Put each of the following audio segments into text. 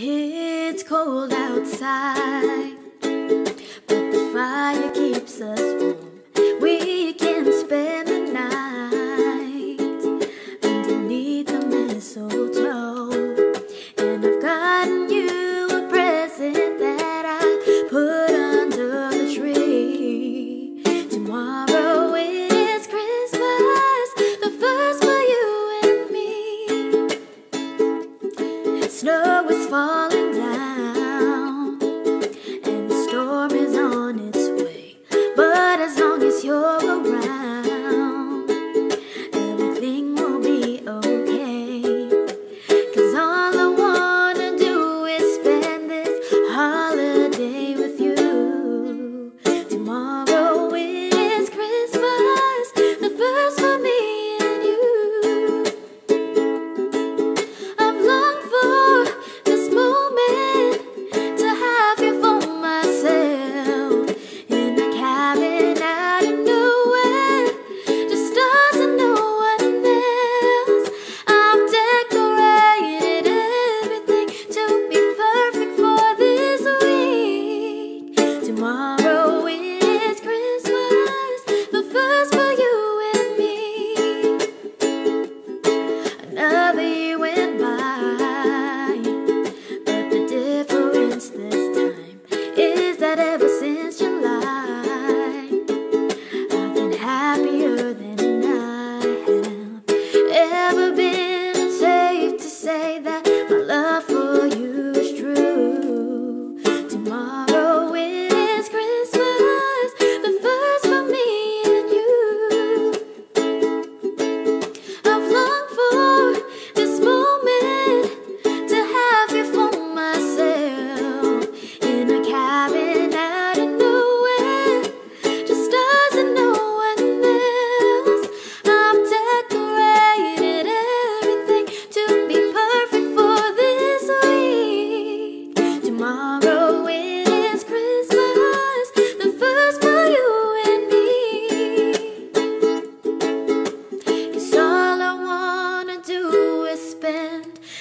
It's cold outside, but the fire keeps us warm. We can spend the night underneath the mistletoe.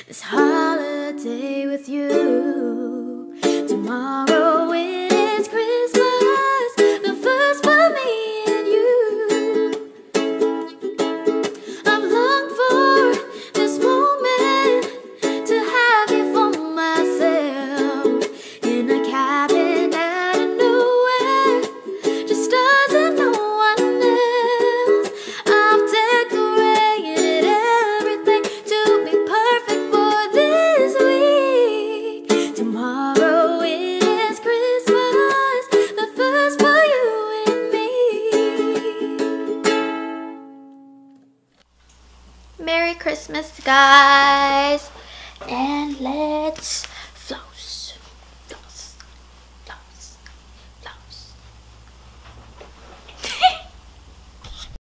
this holiday with you tomorrow. Merry Christmas, guys. And let's